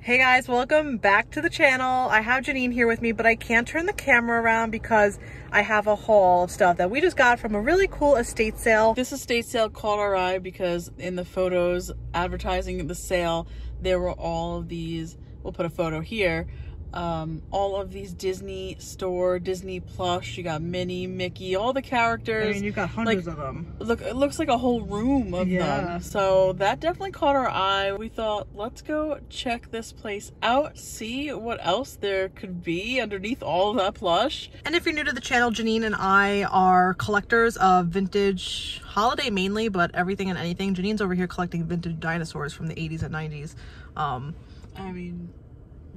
Hey guys, welcome back to the channel. I have Jeannine here with me, but I can't turn the camera around because I have a haul of stuff that we just got from a really cool estate sale. This estate sale caught our eye because in the photos advertising the sale, there were all of these, we'll put a photo here, um, all of these Disney store, Disney plush. You got Minnie, Mickey, all the characters. I mean, you've got hundreds Like, of them. Look, it looks like a whole room of Yeah. them. So that definitely caught our eye. We thought, let's go check this place out, see what else there could be underneath all of that plush. And if you're new to the channel, Jeannine and I are collectors of vintage holiday mainly, but everything and anything. Jeannine's over here collecting vintage dinosaurs from the 80s and 90s. Um, I mean,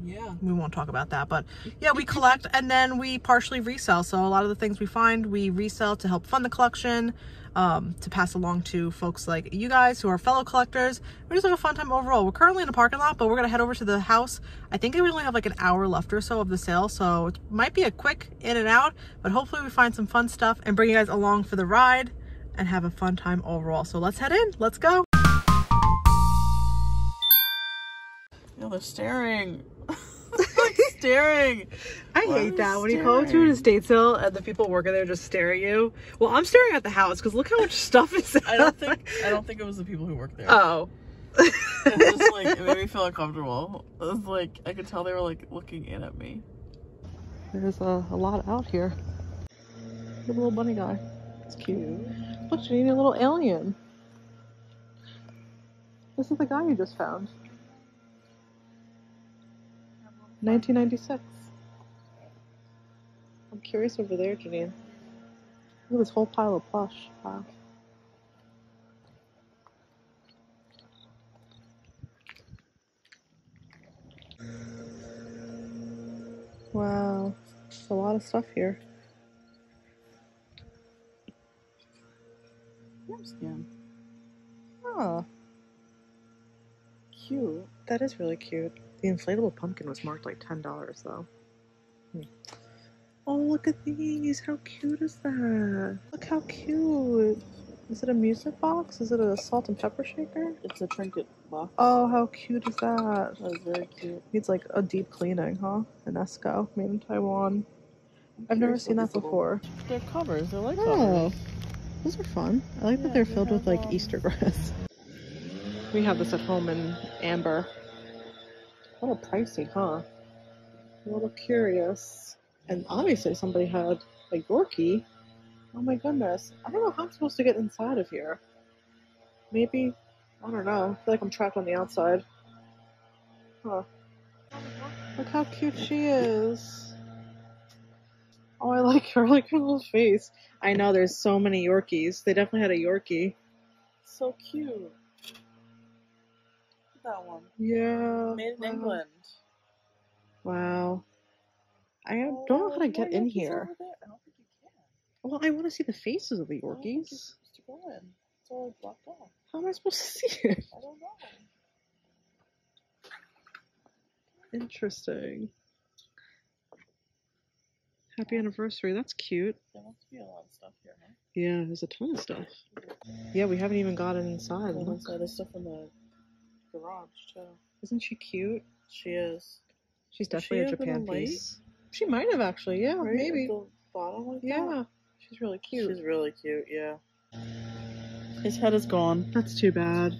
yeah. we won't talk about that but yeah we collect and then we partially resell. So a lot of the things we find we resell to help fund the collection um, to pass along to folks like you guys who are fellow collectors. We're just having a fun time overall. We're currently in a parking lot but we're gonna head over to the house. I think we only have like an hour left or so of the sale so it might be a quick in and out but hopefully we find some fun stuff and bring you guys along for the ride and have a fun time overall. So let's head in. Let's go. They're staring. Staring. I Why hate that they when you go to an estate sale and the people working there just stare at you. Well, I'm staring at the house because look how much stuff is. I don't think I don't think it was the people who work there. Oh. It's just like it made me feel uncomfortable. It was like I could tell they were like looking in at me. There's a, a lot out here. The little bunny guy. It's cute. Look, you need a little alien. This is the guy you just found. 1996. I'm curious over there, Jeannine. Look at this whole pile of plush. Wow. Wow. There's a lot of stuff here. Skin. Oh, ah. Cute. that is really cute. The inflatable pumpkin was marked like ten dollars though. Hmm. Oh, look at these! How cute is that? Look how cute! Is it a music box? Is it a salt and pepper shaker? It's a trinket box. Oh, how cute is that? That was very cute. Needs like a deep cleaning, huh? An Esco made in Taiwan. I've never seen that before. They're covers. They're like Oh, covers. those are fun. I like that they're they filled with like um, Easter grass. We have this at home in amber. A little pricey, huh? A little curious. And obviously somebody had a Yorkie. Oh my goodness. I don't know how I'm supposed to get inside of here. Maybe, I don't know. I feel like I'm trapped on the outside. Huh. Look how cute she is. Oh, I like her. I like her little face. I know there's so many Yorkies. They definitely had a Yorkie. So cute. That one. Yeah. Made in wow. England. Wow. I don't oh, know how to Oh, get in here. I don't think you can. Well, I want to see the faces of the I don't think you're Yorkies. supposed to go in. It's all blocked off. How am I supposed to see it? I don't know. Interesting. Happy anniversary. That's cute. There must be a lot of stuff here, huh? Yeah, there's a ton of stuff. Yeah, we haven't even gotten inside. Oh, Look. inside there's stuff in the garage too. Isn't she cute? She is. She's Does she definitely a Japan piece. She might have actually. Yeah, Right? maybe. Bottom like that? Yeah, she's really cute. She's really cute, yeah. His head is gone. That's too bad.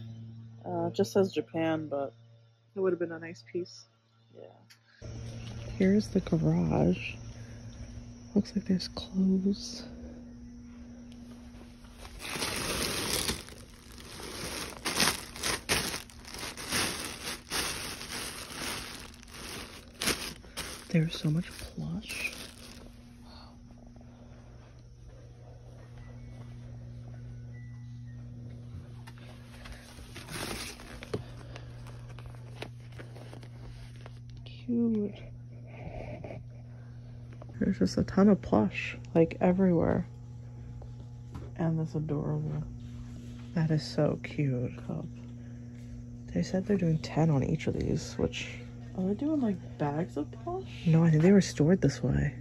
Uh, just says Japan, but It would have been a nice piece. yeah. Here's the garage. Looks like there's clothes. There's so much plush. Cute. There's just a ton of plush, like everywhere. And this adorable That is so cute. cup. They said they're doing 10 on each of these, which, Are they doing like bags of plush? no, I think they were stored this way.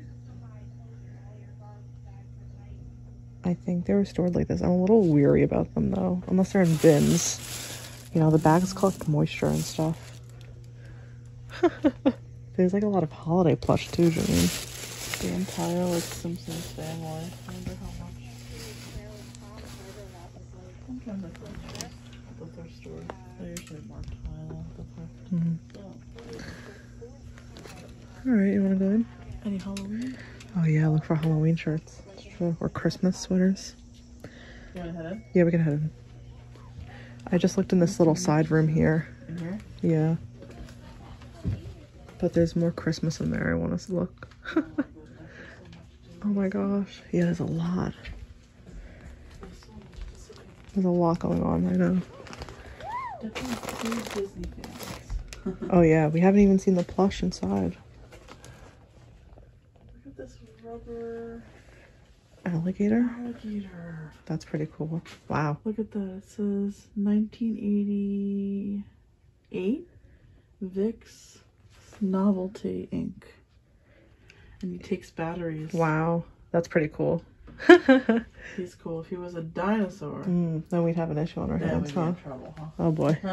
I think they were stored like this. I'm a little weary about them though, unless they're in bins. You know, the bags collect moisture and stuff. There's like a lot of holiday plush too, Jeannine. The entire like Simpsons family. I wonder how much. Sometimes I feel at the thrift store. They usually the thrift. Mhm. All right, you want to go in? Any Halloween? Oh yeah, look for Halloween shirts. Or Christmas sweaters. You want to head Yeah, we can head in. I just looked in this little side room here. in? In here? Yeah. But there's more Christmas in there. I want us to look. oh my gosh. Yeah, there's a lot. There's a lot going on. I know. Definitely Disney. Oh yeah, we haven't even seen the plush inside. Look at this rubber Alligator? alligator. That's pretty cool. Wow. Look at that. It says 1988 Vicks Novelty Inc. And he takes batteries. Wow. That's pretty cool. He's cool. If he was a dinosaur, mm, then we'd have an issue on our hands, huh? trouble, huh? Oh boy.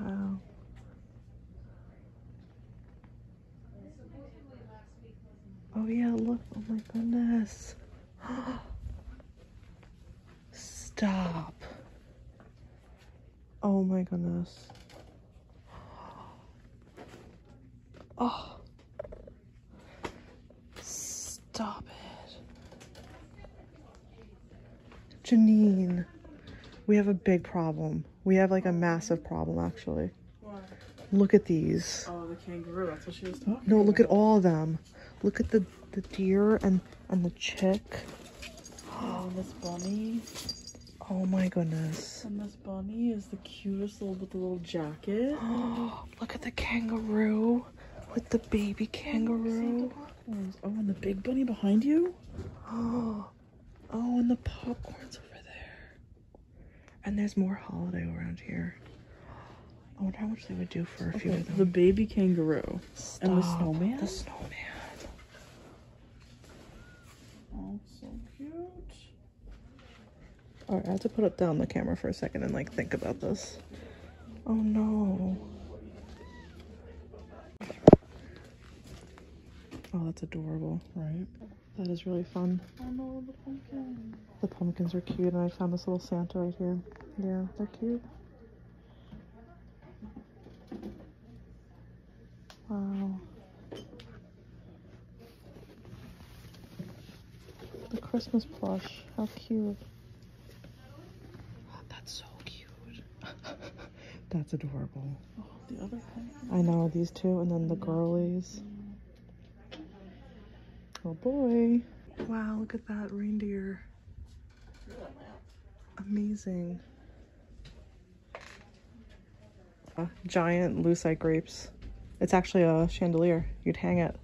Wow. Oh yeah, look. Oh my goodness. Stop. Oh my goodness. Oh. Stop it. Jeannine, we have a big problem. We have like a massive problem actually. What? Look at these. Oh, the kangaroo. That's what she was talking No, look at all of them. Look at the the deer and and the chick. Oh, this bunny. Oh my goodness. And this bunny is the cutest little with the little jacket. Oh, look at the kangaroo with the baby kangaroo. Oh, and the big bunny behind you? Oh, Oh, and the popcorn's. And there's more holiday around here. I wonder how much they would do for a few Okay, of them. the baby kangaroo. And the snowman? The snowman. Oh, so cute. All right, I have to put it down the camera for a second and like think about this. Oh no. Oh, that's adorable. Right. That is really fun. The pumpkin. The pumpkins are cute, and I found this little Santa right here. Yeah, they're cute. Wow. The Christmas plush. How cute. That's so cute. That's adorable. Oh, the other. I know these two, and then the girlies. Oh boy. Wow, look at that reindeer. Amazing. Uh, giant lucite grapes. It's actually a chandelier. You'd hang it.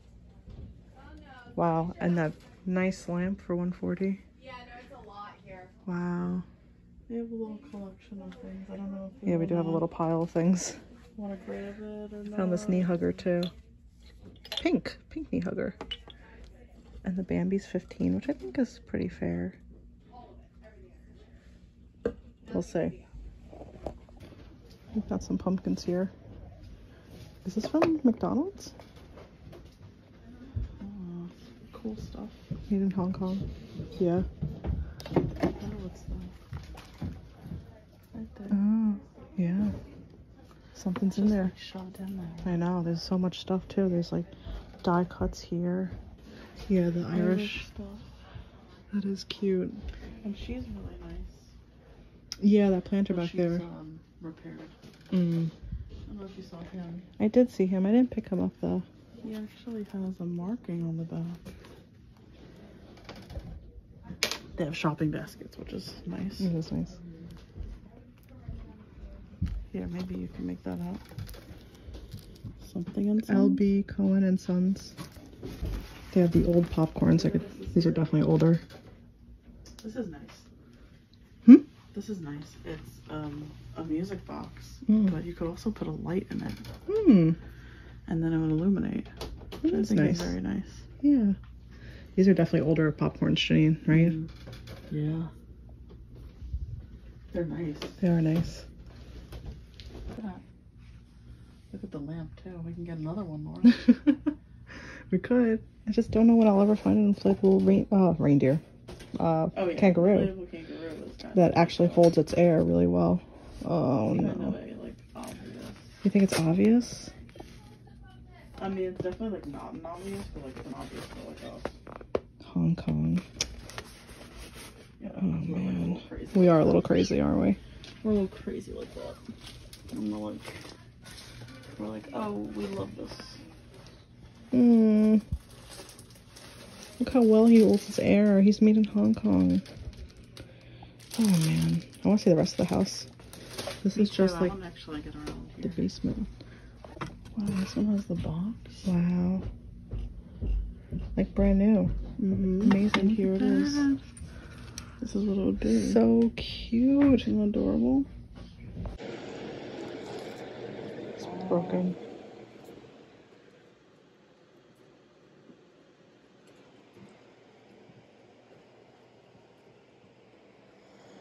Wow, and that nice lamp for 140. Yeah, no, it's a lot here. Wow. They have a little collection of things. I don't know if Yeah, we do have a little pile of things. Want to grab it or not? Found this knee hugger too. Pink, pink knee hugger. And the Bambi's 15, which I think is pretty fair. We'll see. We've got some pumpkins here. Is this from McDonald's? Oh, cool stuff. Made in Hong Kong. Yeah. I what's that. Right. Oh, yeah. Something's in there. Like in there. I know. There's so much stuff too. There's like die cuts here. Yeah, the Irish. stuff. That is cute. And she's really nice. Yeah, that planter But back there. um, repaired. Mm. I don't know if you saw him. I did see him. I didn't pick him up though. He actually has a marking on the back. They have shopping baskets, which is nice. It is nice. Here, maybe you can make that out. Something and. LB Cohen and Sons. They have the old popcorns. I could. These are definitely older. This is nice. Hmm? This is nice. It's um a music box, Mm. but you could also put a light in it. Hmm. and then it would illuminate. Which I That's think is nice. very nice. Yeah. These are definitely older popcorn, Jeannine, right? Mm. Yeah. They're nice. They are nice. Look at that. Look at the lamp too. We can get another one more. we could. I just don't know when I'll ever find an inflatable rain, uh, reindeer. Uh, Oh yeah. kangaroo. Kangaroo That actually holds its air really well. Oh no. like. You think it's obvious? I mean, it's definitely like not an obvious, but like it's an obvious for like us. Hong Kong. Know, Oh, like, man. crazy. We are a little crazy, aren't we? We're a little crazy like that. And we're like, we're like, oh, we love this. Hmm. Look how well he holds his air. He's made in Hong Kong. Oh man. I want to see the rest of the house. This is just I like actually get around the basement. Wow, this one has the box. Wow. Like brand new. Mm-hmm. Amazing. Here it is. This is what it would be. So cute. Isn't adorable? It's broken.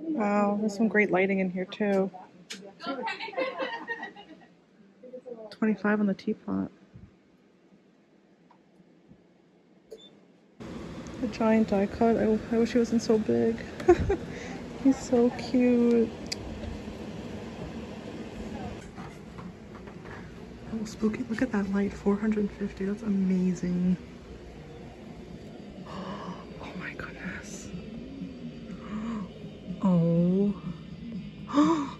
Wow, there's some great lighting in here too. 25 on the teapot. A giant die cut. I, I wish he wasn't so big. He's so cute. Oh, spooky. Look at that light. 450. That's amazing. Oh my goodness. Oh.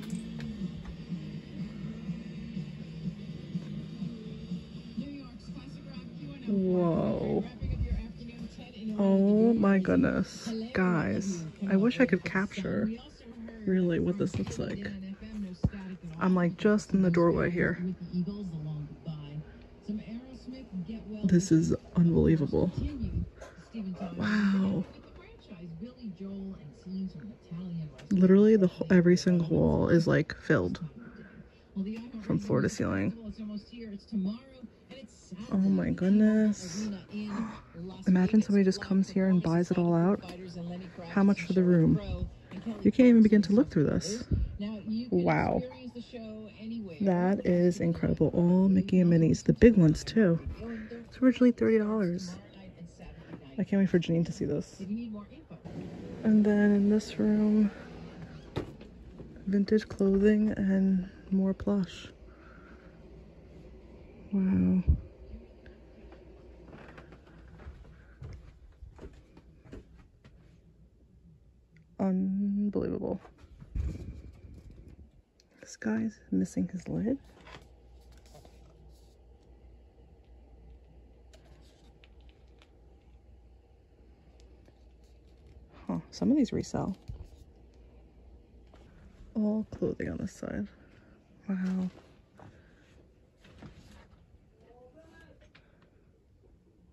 Whoa. Oh my goodness. Guys, I wish I could capture really what this looks like. I'm like just in the doorway here. This is unbelievable. Wow. Literally the whole, every single wall is like filled from floor to ceiling. Oh my goodness. Imagine somebody just comes here and buys it all out. How much for the room? You can't even begin to look through this. Wow. That is incredible. All Mickey and Minnie's, the big ones too. It's originally $30. I can't wait for Jeannine to see this. And then in this room, vintage clothing and more plush. Wow. Unbelievable. This guy's missing his lid. Huh, some of these resell. All clothing on this side. Wow.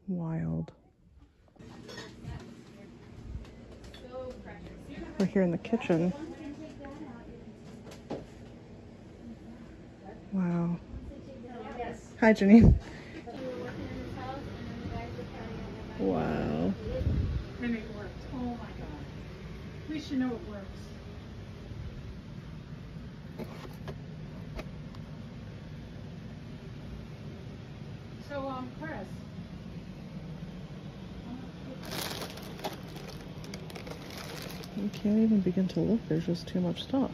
Wild. We're here in the kitchen. Wow. Hi, Jeannine. Wow. And it worked. Oh my god. Least you know it works. So, um, Chris. You can't even begin to look. There's just too much stuff.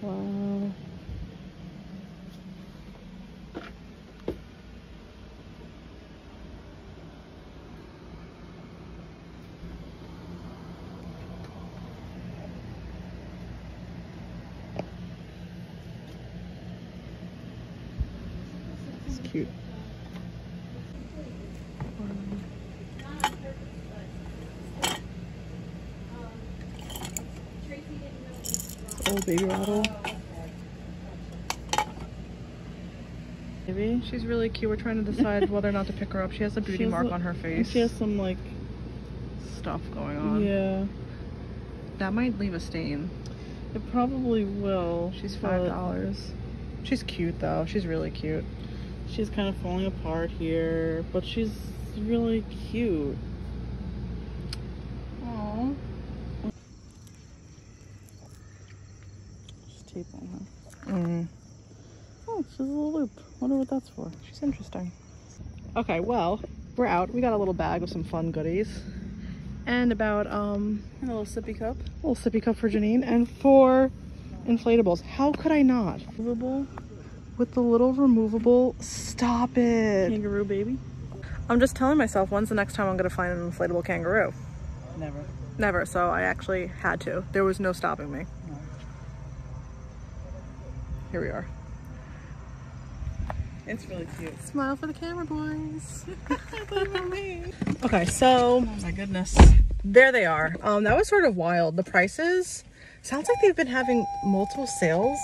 Wow. It's cute. Old oh, baby rattle. Maybe. She's really cute. We're trying to decide whether or not to pick her up. She has a beauty has mark a- on her face. She has some like, stuff going on. yeah, That might leave a stain. it probably will. She's five dollars. She's cute though. She's really cute. She's kind of falling apart here, but she's really cute. Aww. Just tape on her. Mm, Oh, she's a little loop. Wonder what that's for. she's interesting. Okay, well, we're out. We got a little bag of some fun goodies. And about um And a little sippy cup. a little sippy cup for Jeannine and four inflatables. How could I not? Movable With the little removable stop it. kangaroo baby. I'm just telling myself when's the next time I'm gonna find an inflatable kangaroo? Never. Never, so I actually had to. There was no stopping me. No. Here we are. It's really cute. Smile for the camera, boys. okay, so Oh my goodness. there they are. Um, that was sort of wild. The prices sounds like they've been having multiple sales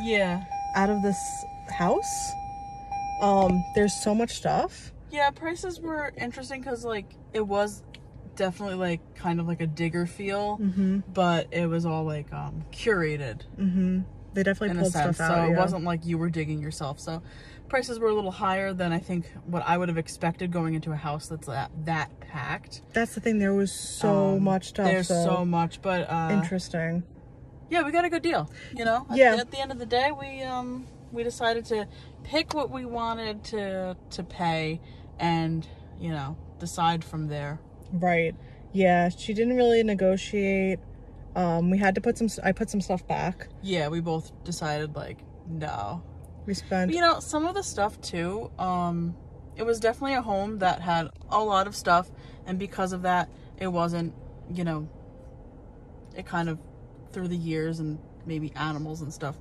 Yeah. out of this house. Um, there's so much stuff. Yeah, prices were interesting because like it was definitely like kind of like a digger feel, Mm-hmm. but it was all like um curated Mm-hmm. They definitely pulled sense. stuff out. so it yeah. wasn't like you were digging yourself. So prices were a little higher than I think what I would have expected going into a house that's that that packed. That's the thing. There was so Um, much stuff. There's so, so much, but uh interesting. yeah, we got a good deal. You know, at, Yeah. At the end of the day, we um we decided to pick what we wanted to to pay, and you know decide from there. Right. Yeah. She didn't really negotiate. Um, we had to put some. I put some stuff back. Yeah, we both decided like no. We spent. You know, some of the stuff too. Um, it was definitely a home that had a lot of stuff, and because of that, it wasn't. You know, it kind of through the years and maybe animals and stuff,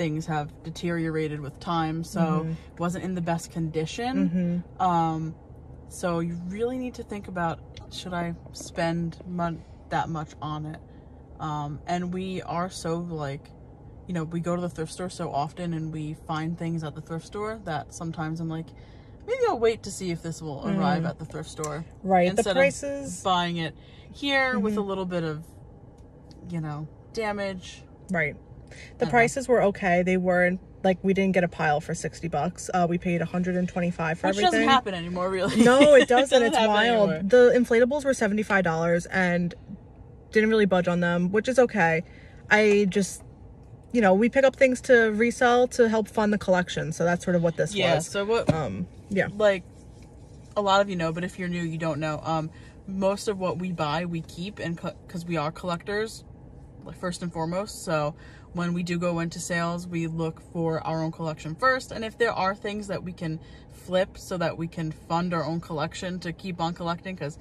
things have deteriorated with time, so Mhm. it wasn't in the best condition. hmm Um, so you really need to think about should I spend mon- that much on it? Um, and we are so like, you know, we go to the thrift store so often and we find things at the thrift store that sometimes I'm like, maybe I'll wait to see if this will arrive Mm. at the thrift store. Right. Instead the of. Buying it here with a little bit of, you know, damage. Right. The prices were okay. They weren't like we didn't get a pile for sixty bucks. Uh, we paid one hundred and twenty-five for Which everything. doesn't happen anymore, really. No, it doesn't. it's wild. anymore. The inflatables were seventy-five dollars and didn't really budge on them, which is okay. I just, you know, we pick up things to resell to help fund the collection. So that's sort of what this Yeah. was. So what? Um, yeah. like a lot of you know but if you're new you don't know um most of what we buy we keep and because we are collectors like first and foremost so when we do go into sales we look for our own collection first and if there are things that we can flip so that we can fund our own collection to keep on collecting because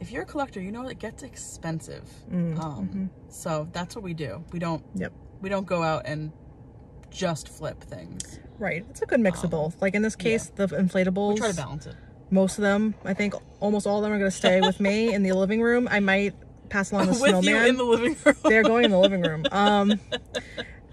if you're a collector you know it gets expensive Mm, um mhm. so that's what we do we don't Yep. we don't go out and just flip things Right. It's a good mix of Um, both. Like in this case, the inflatables. we try to balance it most of them, I think almost all of them are going to stay with me in the living room. I might pass along the with snowman. you in the living room They're going in the living room. Um,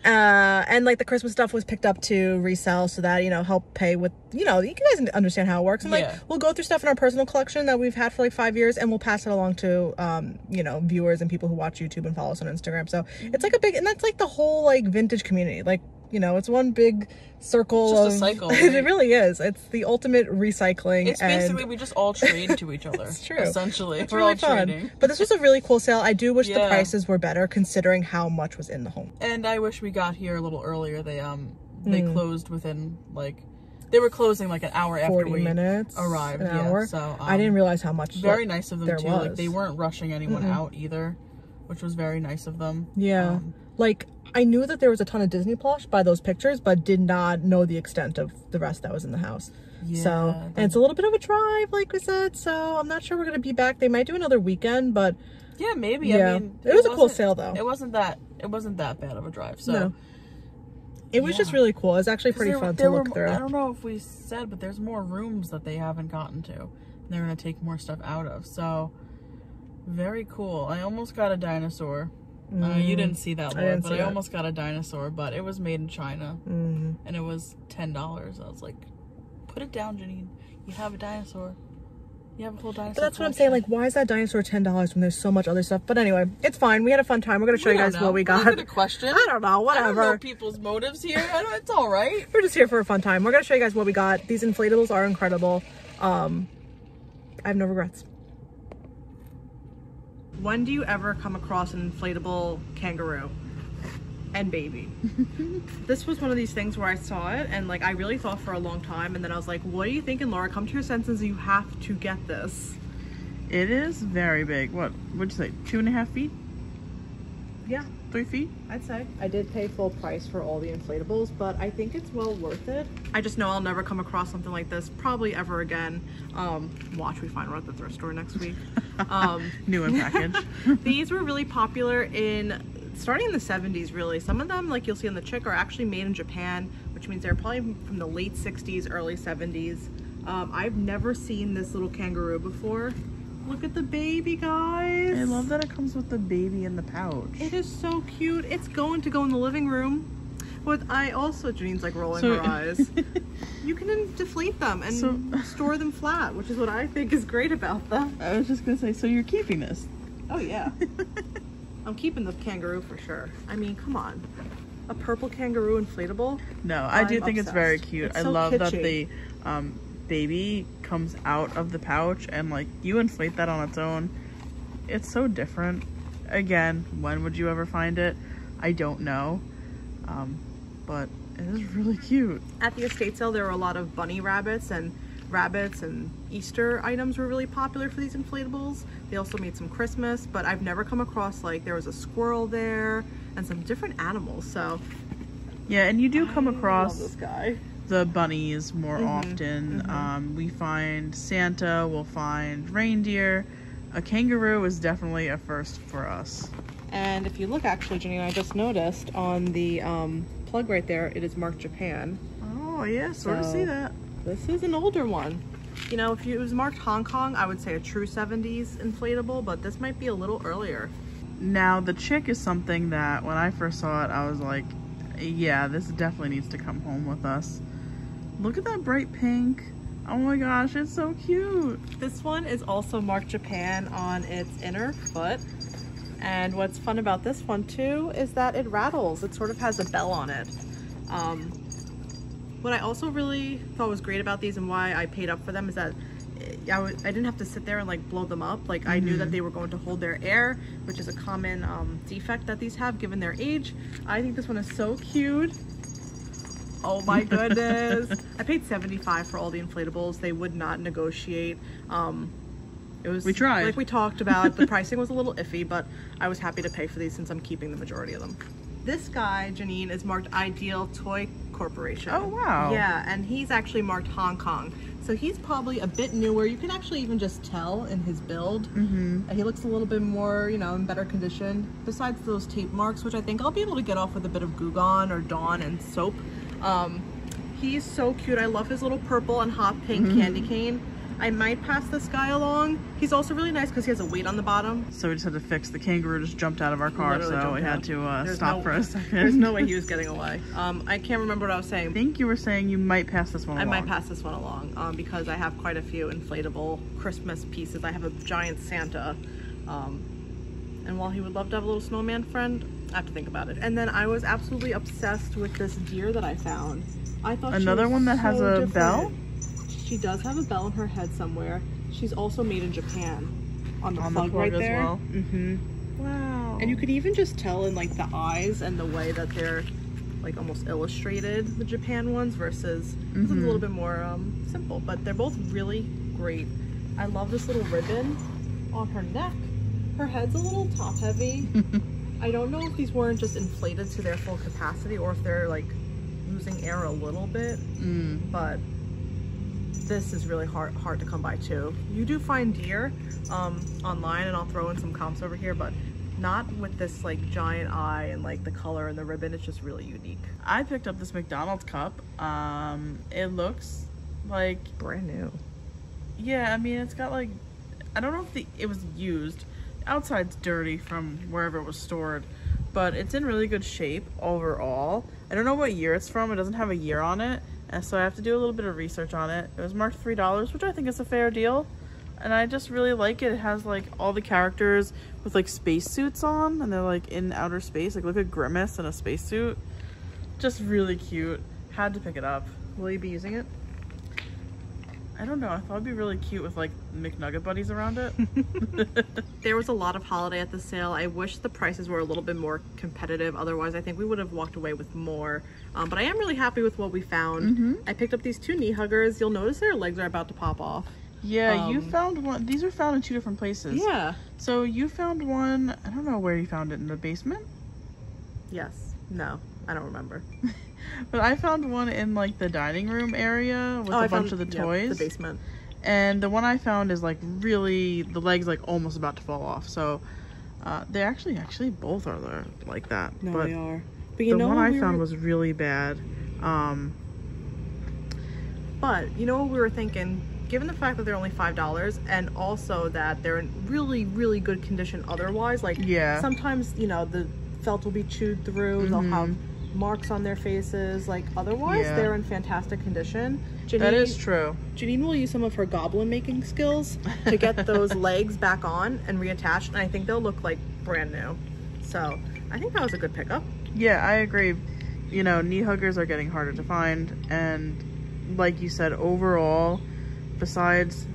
uh, and like the Christmas stuff was picked up to resell so that, you know, help pay with, you know, you guys understand how it works. And like, Yeah. we'll go through stuff in our personal collection that we've had for like five years and we'll pass it along to, um, you know, viewers and people who watch YouTube and follow us on Instagram. So it's like a big, and that's like the whole like vintage community. Like, you know, it's one big circle It's just a of cycle, it really is. It's the ultimate recycling. It's and basically we just all trade to each other. It's true. Essentially, it's we're really all fun. trading. But this was a really cool sale. I do wish the prices were better considering how much was in the home. And I wish we got here a little earlier. They um they Mm. closed within like they were closing like an hour after 40 we minutes arrived. an yeah, hour. so um, I didn't realize how much. Very nice of them too. Like they weren't rushing anyone Mm-mm. out either, which was very nice of them. Yeah. Um, like I knew that there was a ton of Disney plush by those pictures, but did not know the extent of the rest that was in the house. yeah. so, and it's a little bit of a drive, like we said. So I'm not sure we're gonna be back. They might do another weekend, but yeah, maybe. yeah, I mean, it was a cool sale though. It wasn't that. It wasn't that bad of a drive. So. No. it was just really cool. It was actually pretty there- fun there to look were- through. I don't know if we said, but there's more rooms that they haven't gotten to. And they're gonna take more stuff out of. So very cool. I almost got a dinosaur. Uh, you didn't see that, Mm. I Laura, but I that. almost got a dinosaur. But it was made in China, Mm. and it was ten dollars. I was like, "Put it down, Jeannine. You have a dinosaur. You have a whole dinosaur." But that's what I'm saying. Like, why is that dinosaur ten dollars when there's so much other stuff? But anyway, it's fine. We had a fun time. We're gonna show you guys what we got. a question. I don't know. I don't Whatever. know people's motives here. I don't, it's all right. We're just here for a fun time. We're gonna show you guys what we got. These inflatables are incredible. Um, I have no regrets. When do you ever come across an inflatable kangaroo and baby? this was one of these things where I saw it and like I really thought for a long time, and then I was like, "What are you thinking, Laura? Come to your senses. You have to get this." It is very big. What would you say? Two and a half feet? Yeah, Three feet? I'd say. I did pay full price for all the inflatables, but I think it's well worth it. I just know I'll never come across something like this, probably ever again. Um, watch, we find her at the thrift store next week. Um, New in package. these were really popular in starting in the 70s really some of them like you'll see on the chick are actually made in japan which means they're probably from the late 60s early 70s um, i've never seen this little kangaroo before look at the baby guys I love that it comes with the baby in the pouch. it is so cute. It's going to go in the living room. But I also, Jeannine's like rolling So- her eyes. You can deflate them and So- store them flat, which is what I think is great about them. I was just gonna say, so you're keeping this? Oh yeah. I'm keeping the kangaroo for sure. I mean, come on. A purple kangaroo inflatable? No, I do I'm think it's very cute. It's I so love that the um, baby comes out of the pouch and like you inflate that on its own. It's so different. Again, when would you ever find it? I don't know. Um, but it is really cute. At the estate sale, there were a lot of bunny rabbits and rabbits and Easter items were really popular for these inflatables. They also made some Christmas, but I've never come across like there was a squirrel there and some different animals. So Yeah, and you do come across this guy. The bunnies more Mhm, often. mhm. Um, we find Santa, we'll find reindeer. A kangaroo is definitely a first for us. And if you look, actually, Jeannine, I just noticed on the um, plug right there, it is marked Japan. Oh, yeah, sort of see that. This is an older one. You know, if it was marked Hong Kong, I would say a true 70s inflatable, but this might be a little earlier. Now, the chick is something that when I first saw it, I was like, yeah, this definitely needs to come home with us. Look at that bright pink. Oh my gosh, it's so cute. This one is also marked Japan on its inner foot. And what's fun about this one too is that it rattles. It sort of has a bell on it. Um, what I also really thought was great about these and why I paid up for them is that I w- I didn't have to sit there and like blow them up. Like I knew that they were going to hold their air, which is a common um, defect that these have given their age. I think this one is so cute. Oh my goodness. I paid 75 for all the inflatables. They would not negotiate. Um, it was We tried. like we talked about. The pricing was a little iffy, but I was happy to pay for these since I'm keeping the majority of them. This guy, Jeannine, is marked Ideal Toy Corporation. Oh, wow. Yeah, and he's actually marked Hong Kong. So he's probably a bit newer. You can actually even just tell in his build. Mm-hmm. Uh, He looks a little bit more, you know, in better condition. Besides those tape marks, which I think I'll be able to get off with a bit of Goo Gone or Dawn and soap. Um, he's so cute. I love his little purple and hot pink Mm-hmm. candy cane. I might pass this guy along. He's also really nice because he has a weight on the bottom. So we just had to fix the kangaroo just jumped out of our car, Literally so we had out. to uh, stop no- for a second. There's no way he was getting away. Um, I can't remember what I was saying. I think you were saying you might pass this one I along. might pass this one along um, because I have quite a few inflatable Christmas pieces. I have a giant Santa. Um, and while he would love to have a little snowman friend, I have to think about it. And then I was absolutely obsessed with this deer that I found. I thought she Another was one that has a different. bell? She does have a bell in her head somewhere. She's also made in Japan on the On the plug plug right as there. well? hmm Wow. and you could even just tell in like the eyes and the way that they're like almost illustrated, the Japan ones versus this is a Mhm. little bit more um, simple, but they're both really great. I love this little ribbon on her neck. Her head's a little top heavy. I don't know if these weren't just inflated to their full capacity or if they're like losing air a little bit, Mm. but this is really hard hard to come by too. You do find deer um, online, and I'll throw in some comps over here, but not with this like giant eye and like the color and the ribbon. It's just really unique. I picked up this McDonald's cup. Um, it looks like Brand new. yeah. I mean, it's got like I don't know if the it was used. Outside's dirty from wherever it was stored, but it's in really good shape overall. I don't know what year it's from. It doesn't have a year on it, and so I have to do a little bit of research on it. It was marked three dollars, which I think is a fair deal. And I just really like it. It has like all the characters with like spacesuits on, and they're like in outer space. Like look at Grimace in a spacesuit. Just really cute. Had to pick it up. Will you be using it? I don't know. I thought it'd be really cute with like McNugget buddies around it. There was a lot of holiday at the sale. I wish the prices were a little bit more competitive. Otherwise, I think we would have walked away with more. Um, but I am really happy with what we found. Mhm. I picked up these two knee huggers. You'll notice their legs are about to pop off. yeah, you Um, found one. These are found in two different places. Yeah. So you found one. I don't know where you found it in the basement, Yes. No. I don't remember. but I found one in like the dining room area with oh, a I bunch found of the yeah, toys. the basement. and the one I found is like really the legs like almost about to fall off. So uh, they actually actually both are there like that. but they are. But the you know one what I we found were- was really bad. Um, But you know what we were thinking? Given the fact that they're only five dollars, and also that they're in really, really good condition otherwise, like Yeah. sometimes you know the felt will be chewed through. They'll Mhm. have marks on their faces. Like otherwise, Yeah. they're in fantastic condition. Jeannine, that is true. Jeannine will use some of her goblin making skills to get those legs back on and reattached, and I think they'll look like brand new. So I think that was a good pickup. Yeah, I agree. You know, knee huggers are getting harder to find, and like you said, overall, besides,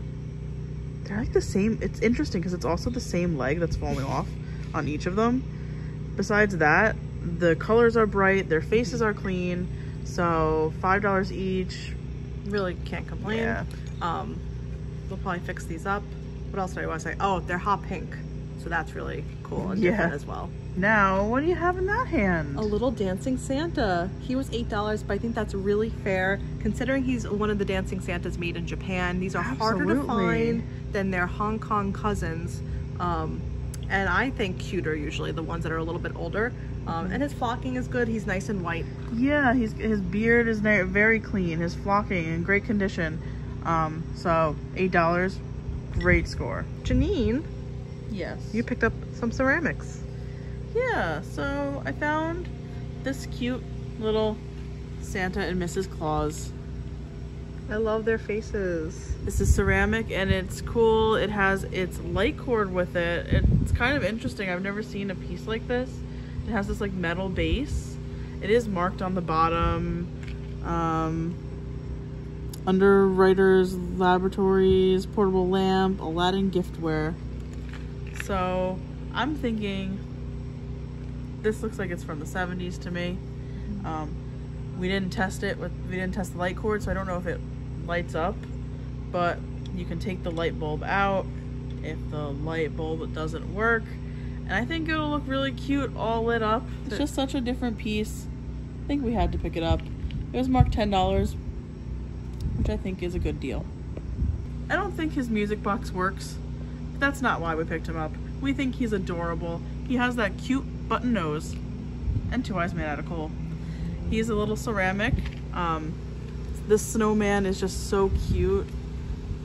they're like the same. It's interesting because it's also the same leg that's falling off on each of them. Besides that, the colors are bright, their faces are clean, so five dollars each. Really can't complain. Yeah. Um, we'll probably fix these up. What else do I want to say? Oh, they're hot pink, so that's really cool and Yeah. different as well. Now, what do you have in that hand? A little dancing Santa. He was eight dollars, but I think that's really fair considering he's one of the dancing Santas made in Japan. These are harder to find than their Hong Kong cousins, um, and I think cuter usually the ones that are a little bit older. Um, and his flocking is good. He's nice and white. Yeah, he's his beard is very clean. His flocking in great condition. Um, so eight dollars, great score. Jeannine, Yes. you picked up some ceramics. Yeah, so I found this cute little Santa and Mrs. Claus. I love their faces. This is ceramic and it's cool. It has its light cord with it. It's kind of interesting. I've never seen a piece like this. It has this like metal base. It is marked on the bottom. Um, Underwriters Laboratories, portable lamp, Aladdin giftware. So I'm thinking this looks like it's from the 70s to me. Um, we didn't test it with we didn't test the light cord, so I don't know if it lights up. But you can take the light bulb out if the light bulb doesn't work. And I think it'll look really cute all lit up. It's just such a different piece. I think we had to pick it up. It was marked ten dollars, which I think is a good deal. I don't think his music box works. But that's not why we picked him up. We think he's adorable. He has that cute button nose and two eyes made out of coal. He's a little ceramic. Um, this snowman is just so cute.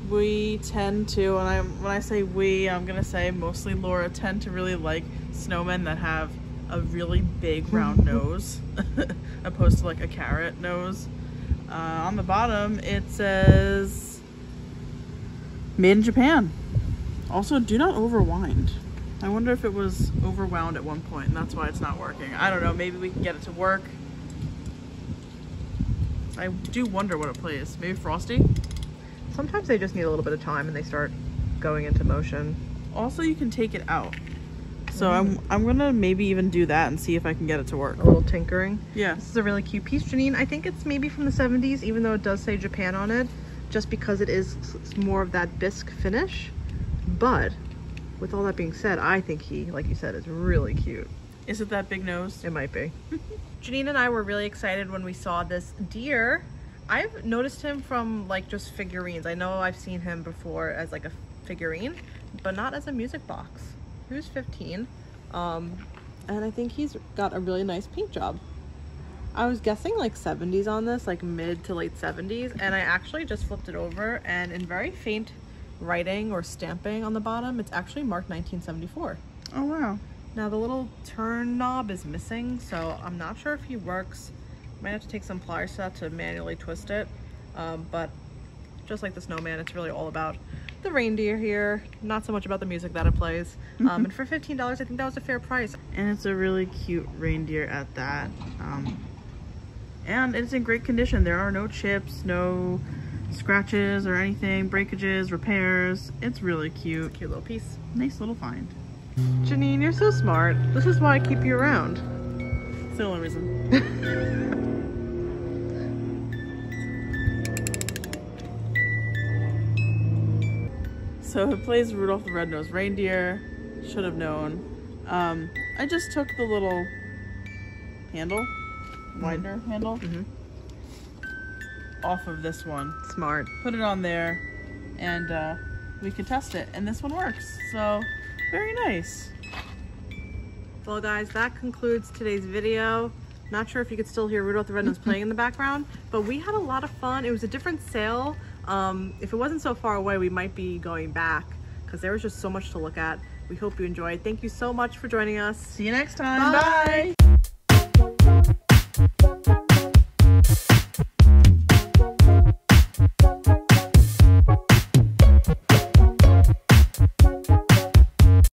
We tend to, and I when I say we, I'm gonna say mostly Laura tend to really like snowmen that have a really big round nose, opposed to like a carrot nose. Uh, on the bottom it says "Made in Japan." Also, do not overwind. I wonder if it was overwound at one point and that's why it's not working. I don't know. Maybe we can get it to work. I do wonder what it plays. Maybe Frosty? Sometimes they just need a little bit of time and they start going into motion. Also, you can take it out. So mm-hmm. I'm I'm gonna maybe even do that and see if I can get it to work. A little tinkering. Yeah. This is a really cute piece, Jeannine. I think it's maybe from the 70s, even though it does say Japan on it, just because it is more of that bisque finish. But with all that being said, I think he, like you said, is really cute. Is it that big nose? It might be. Jeannine and I were really excited when we saw this deer. I've noticed him from like just figurines. I know I've seen him before as like a figurine, but not as a music box. He was 15. Um, and I think he's got a really nice paint job. I was guessing like 70s on this, like mid to late 70s, and I actually just flipped it over and in very faint writing or stamping on the bottom, it's actually marked 1974. Oh wow. Now the little turn knob is missing, so I'm not sure if he works. Might have to take some pliers to that to manually twist it. Um, but just like the snowman, it's really all about the reindeer here, not so much about the music that it plays. Um, and for $15, I think that was a fair price. And it's a really cute reindeer at that. Um, and it's in great condition. There are no chips, no scratches or anything, breakages, repairs. It's really cute. Cute little piece. Nice little find. Jeannine, you're so smart. This is why I keep you around. It's the only reason. so it plays Rudolph the Red-Nosed Reindeer. Should have known. Um, I just took the little handle, widener handle, Mhm. off of this one. Smart. Put it on there, and uh, we can test it. And this one works. So very nice. Well, guys, that concludes today's video. Not sure if you could still hear Rudolph the Red-Nosed playing in the background, but we had a lot of fun. It was a different sale. Um, if it wasn't so far away, we might be going back because there was just so much to look at. We hope you enjoyed. Thank you so much for joining us. See you next time. Bye. Bye.